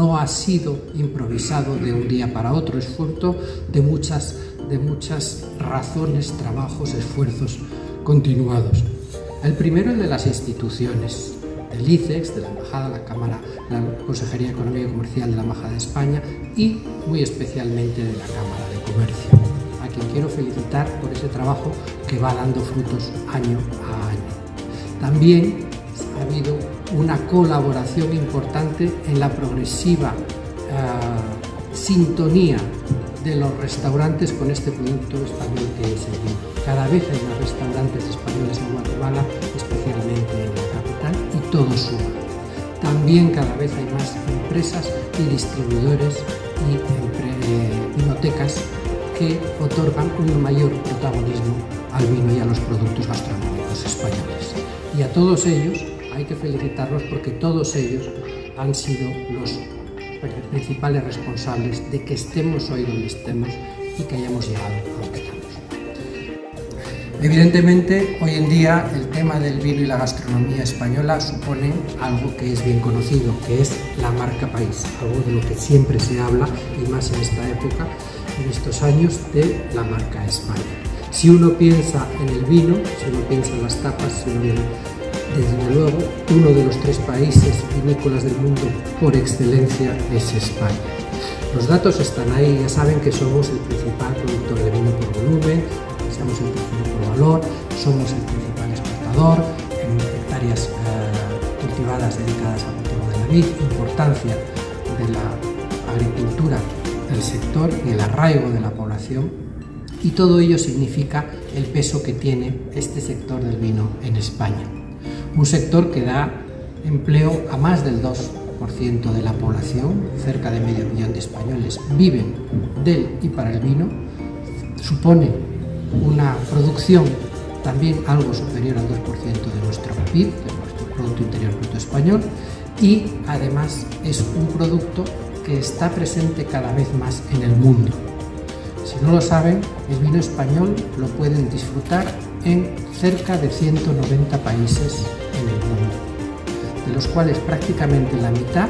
no ha sido improvisado de un día para otro, es fruto de muchas, de muchas razones, trabajos, esfuerzos continuados. El primero es de las instituciones, del ICEX, de la Embajada, la Cámara, la Consejería Económica y Comercial de la Embajada de España y muy especialmente de la Cámara de Comercio, a quien quiero felicitar por ese trabajo que va dando frutos año a año. También ha habido una colaboración importante en la progresiva uh, sintonía de los restaurantes con este producto español que es el vino. Cada vez hay más restaurantes españoles en Guatemala, especialmente en la capital, y todo suma. También cada vez hay más empresas y distribuidores y eh, vinotecas que otorgan un mayor protagonismo al vino y a los productos gastronómicos españoles. Y a todos ellos que felicitarlos porque todos ellos han sido los principales responsables de que estemos hoy donde estemos y que hayamos llegado a donde estamos. Evidentemente, hoy en día el tema del vino y la gastronomía española suponen algo que es bien conocido, que es la marca país, algo de lo que siempre se habla y más en esta época, en estos años, de la marca España. Si uno piensa en el vino, si uno piensa en las tapas, si uno desde luego, uno de los tres países vinícolas del mundo por excelencia es España. Los datos están ahí, ya saben que somos el principal productor de vino por volumen, somos el tercero por valor, somos el principal exportador en hectáreas eh, cultivadas dedicadas al cultivo de la vid, importancia de la agricultura del sector y el arraigo de la población y todo ello significa el peso que tiene este sector del vino en España un sector que da empleo a más del 2% de la población, cerca de medio millón de españoles viven del y para el vino, supone una producción también algo superior al 2% de nuestro PIB, de nuestro Producto Interior Bruto Español, y además es un producto que está presente cada vez más en el mundo. Si no lo saben, el vino español lo pueden disfrutar en cerca de 190 países de los cuales prácticamente la mitad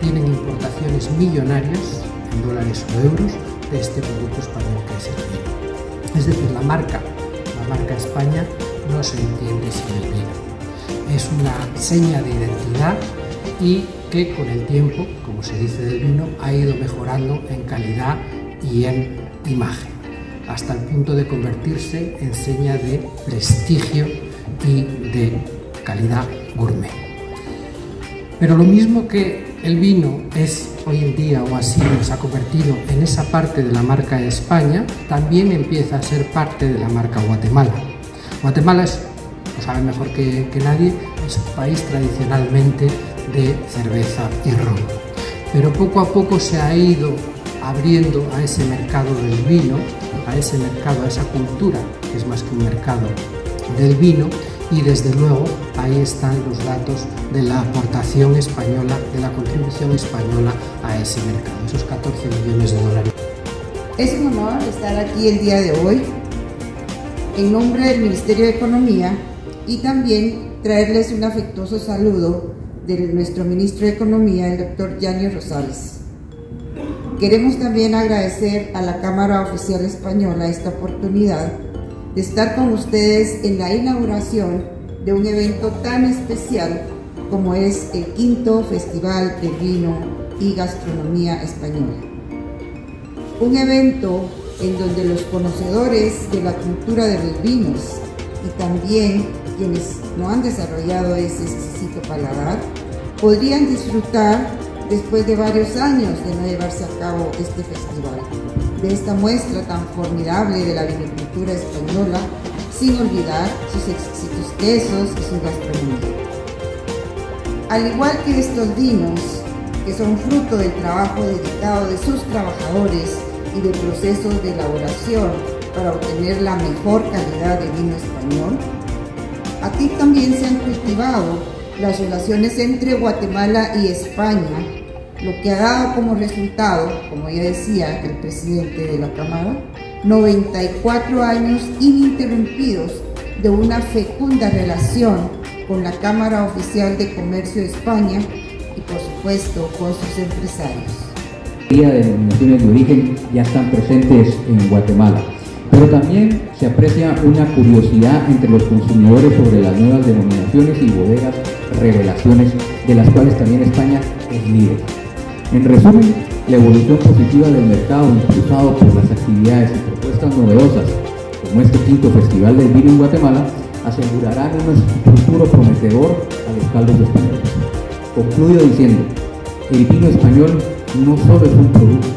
tienen importaciones millonarias en dólares o euros de este producto español que es el vino. Es decir, la marca, la marca España no se entiende sin el vino. Es una seña de identidad y que con el tiempo, como se dice del vino, ha ido mejorando en calidad y en imagen hasta el punto de convertirse en seña de prestigio y de calidad gourmet. Pero lo mismo que el vino es hoy en día o así se ha convertido en esa parte de la marca España, también empieza a ser parte de la marca Guatemala. Guatemala es, lo saben mejor que, que nadie, es un país tradicionalmente de cerveza y ron. Pero poco a poco se ha ido abriendo a ese mercado del vino, a ese mercado, a esa cultura, que es más que un mercado del vino, y desde luego ahí están los datos de la aportación española, de la contribución española a ese mercado, esos 14 millones de dólares. Es un honor estar aquí el día de hoy en nombre del Ministerio de Economía y también traerles un afectuoso saludo de nuestro ministro de Economía, el doctor Yanni Rosales. Queremos también agradecer a la Cámara Oficial Española esta oportunidad de estar con ustedes en la inauguración de un evento tan especial como es el quinto Festival de Vino y Gastronomía Española. Un evento en donde los conocedores de la cultura de los vinos y también quienes no han desarrollado ese exquisito paladar podrían disfrutar después de varios años de no llevarse a cabo este festival, de esta muestra tan formidable de la vinicultura española, sin olvidar sus exquisitos quesos y su gastronomía. Al igual que estos vinos, que son fruto del trabajo dedicado de sus trabajadores y de procesos de elaboración para obtener la mejor calidad de vino español, aquí también se han cultivado las relaciones entre Guatemala y España lo que ha dado como resultado, como ya decía el presidente de la Cámara, 94 años ininterrumpidos de una fecunda relación con la Cámara Oficial de Comercio de España y por supuesto con sus empresarios. de denominaciones de origen ya están presentes en Guatemala, pero también se aprecia una curiosidad entre los consumidores sobre las nuevas denominaciones y bodegas revelaciones, de las cuales también España es líder. En resumen, la evolución positiva del mercado impulsado por las actividades y propuestas novedosas, como este quinto Festival del Vino en Guatemala, asegurarán un futuro prometedor a los caldos españoles. Concluyo diciendo, el vino español no solo es un producto,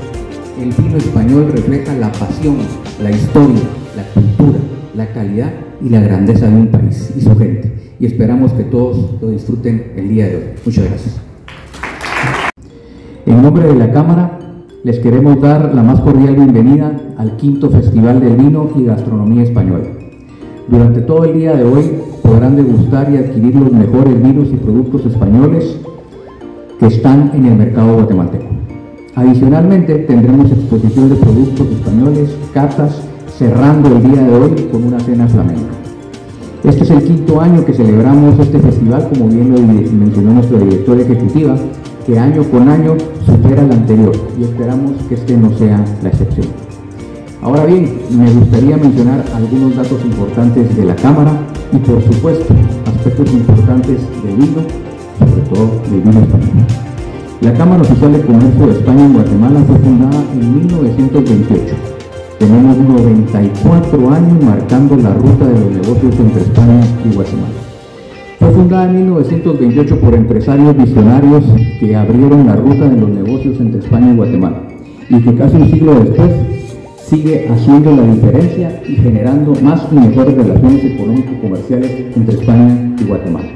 el vino español refleja la pasión, la historia, la cultura, la calidad y la grandeza de un país y su gente. Y esperamos que todos lo disfruten el día de hoy. Muchas gracias. En nombre de la Cámara, les queremos dar la más cordial bienvenida al quinto Festival del Vino y Gastronomía Española. Durante todo el día de hoy podrán degustar y adquirir los mejores vinos y productos españoles que están en el mercado guatemalteco. Adicionalmente tendremos exposición de productos españoles, catas, cerrando el día de hoy con una cena flamenca. Este es el quinto año que celebramos este festival, como bien lo mencionó nuestra directora ejecutiva, que año con año supera el anterior y esperamos que este no sea la excepción. Ahora bien, me gustaría mencionar algunos datos importantes de la Cámara y por supuesto aspectos importantes del vino, sobre todo del vino español. La Cámara Oficial de Comercio de España en Guatemala fue fundada en 1928. Tenemos 94 años marcando la ruta de los negocios entre España y Guatemala. Fue fundada en 1928 por empresarios visionarios que abrieron la ruta de los negocios entre España y Guatemala y que casi un siglo después sigue haciendo la diferencia y generando más y mejores relaciones económico-comerciales entre España y Guatemala.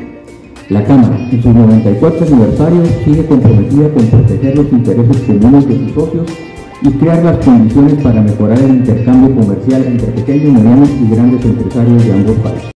La Cámara, en sus 94 aniversarios, sigue comprometida con proteger los intereses comunes de sus socios y crear las condiciones para mejorar el intercambio comercial entre pequeños, medianos y grandes empresarios de ambos países.